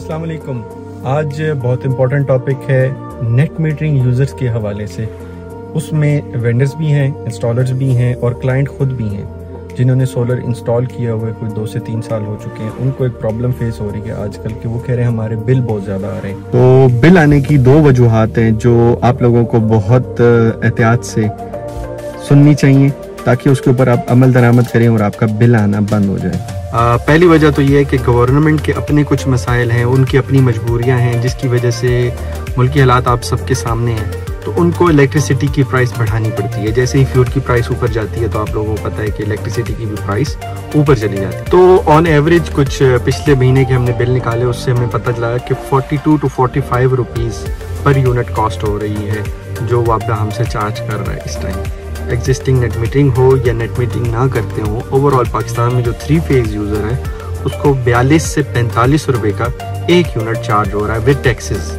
अस्सलाम वालेकुम आज बहुत इम्पोर्टेंट टॉपिक है नेट मीटरिंग यूज़र्स के हवाले से। उसमें वेंडर्स भी हैं इंस्टॉलर्स भी हैं और क्लाइंट खुद भी हैं, जिन्होंने सोलर इंस्टॉल किया हुआ कोई दो से तीन साल हो चुके हैं। उनको एक प्रॉब्लम फेस हो रही है आजकल के वो कह रहे हैं हमारे बिल बहुत ज़्यादा आ रहे हैं। तो बिल आने की दो वजूहत हैं जो आप लोगों को बहुत एहतियात से सुननी चाहिए, ताकि उसके ऊपर आप अमल दरामद करें और आपका बिल आना बंद हो जाए। पहली वजह तो ये है कि गवर्नमेंट के अपने कुछ मसाइल हैं, उनकी अपनी मजबूरियाँ हैं, जिसकी वजह से मुल्की हालात आप सबके सामने हैं। तो उनको इलेक्ट्रिसिटी की प्राइस बढ़ानी पड़ती है। जैसे ही फ्यूल की प्राइस ऊपर जाती है तो आप लोगों को पता है कि इलेक्ट्रिसिटी की भी प्राइस ऊपर चली जाती है। तो ऑन एवरेज कुछ पिछले महीने के हमने बिल निकाले, उससे हमें पता चला कि 42 to 45 rupees per unit cost हो रही है, जो वापदा हमसे चार्ज कर रहा है इस टाइम एग्जिस्टिंग नेट मीटिंग हो या नेट मीटिंग ना करते हो ओवरऑल पाकिस्तान में जो थ्री फ़ेज़ यूज़र है, उसको बयालीस से पैंतालीस रुपए का एक यूनिट चार्ज हो रहा है विद टैक्सेस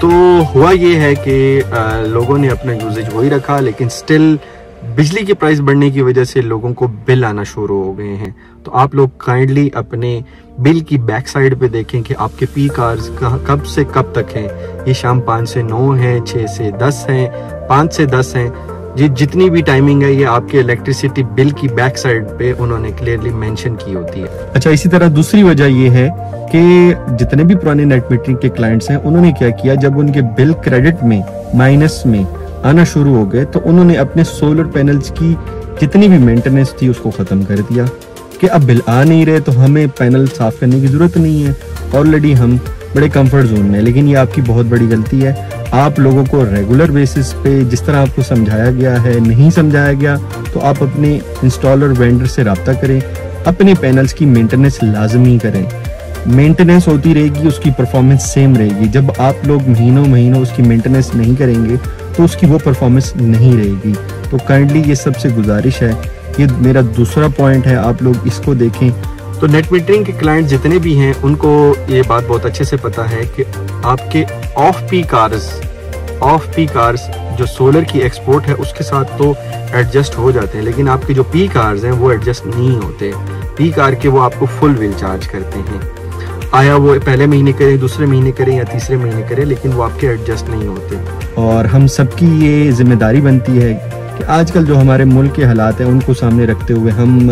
तो हुआ ये है कि लोगों ने अपना यूजेज वही रखा, लेकिन स्टिल बिजली की प्राइस बढ़ने की वजह से लोगों को बिल आना शुरू हो गए हैं। तो आप लोग काइंडली अपने बिल की बैक साइड पे देखें कि आपके पी कार्स कब से कब तक हैं। ये शाम पाँच से नौ हैं, छः से दस हैं, पाँच से दस हैं ये जितनी भी टाइमिंग है, ये आपके इलेक्ट्रिसिटी बिल की बैक साइड पे उन्होंने क्लियरली मेंशन की होती है। अच्छा इसी तरह दूसरी वजह ये है कि जितने भी पुराने नेट मीटरिंग के क्लाइंट्स हैं, उन्होंने क्या किया, जब उनके बिल क्रेडिट में माइनस में आना शुरू हो गए तो उन्होंने अपने सोलर पैनल्स की जितनी भी मेंटेनेंस थी, उसको खत्म कर दिया कि अब बिल आ नहीं रहे तो हमें पैनल साफ़ करने की ज़रूरत नहीं है। ऑलरेडी हम बड़े कंफर्ट जोन में लेकिन ये आपकी बहुत बड़ी गलती है। आप लोगों को रेगुलर बेसिस पे जिस तरह आपको समझाया गया है, नहीं समझाया गया तो आप अपने इंस्टॉलर वेंडर से रबता करें। अपने पैनल्स की मेंटेनेंस लाजमी करें। मेंटेनेंस होती रहेगी, उसकी परफॉर्मेंस सेम रहेगी। जब आप लोग महीनों महीनों उसकी मेंटेनेंस नहीं करेंगे तो उसकी वो परफॉर्मेंस नहीं रहेगी। तो काइंडली ये सबसे गुजारिश है। ये मेरा दूसरा पॉइंट है, आप लोग इसको देखें। तो नेट मीटरिंग के क्लाइंट जितने भी हैं, उनको ये बात बहुत अच्छे से पता है कि आपके off peak hours off peak hours जो सोलर की एक्सपोर्ट है, उसके साथ तो एडजस्ट हो जाते हैं, लेकिन आपके जो पी कार्स हैं, वो एडजस्ट नहीं होते। पी कार के वो आपको फुल बिल चार्ज करते हैं। आया वो पहले महीने करें, दूसरे महीने करें या तीसरे महीने करें, लेकिन वो आपके एडजस्ट नहीं होते। और हम सबकी ये ज़िम्मेदारी बनती है कि आजकल जो हमारे मुल्क के हालात हैं, उनको सामने रखते हुए हम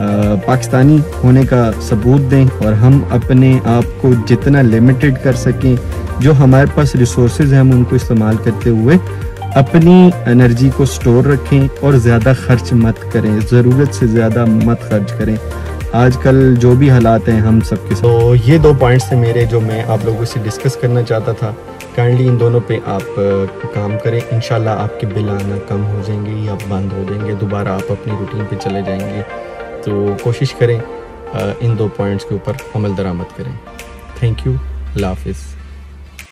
पाकिस्तानी होने का सबूत दें और हम अपने आप को जितना लिमिटेड कर सकें, जो हमारे पास रिसोर्स हैं, हम उनको इस्तेमाल करते हुए अपनी एनर्जी को स्टोर रखें और ज़्यादा खर्च मत करें। ज़रूरत से ज़्यादा मत खर्च करें। आजकल जो भी हालात हैं, हम सबके तो ये दो पॉइंट्स थे मेरे, जो मैं आप लोगों से डिस्कस करना चाहता था। काइंडली इन दोनों पे आप काम करें। इन आपके बिल आना कम हो जाएँगे या बंद हो जाएँगे। दोबारा आप अपनी रूटीन पे चले जाएँगे। तो कोशिश करें इन दो पॉइंट्स के ऊपर अमल दरामद करें। थैंक यू अल्लाह हाफिज़।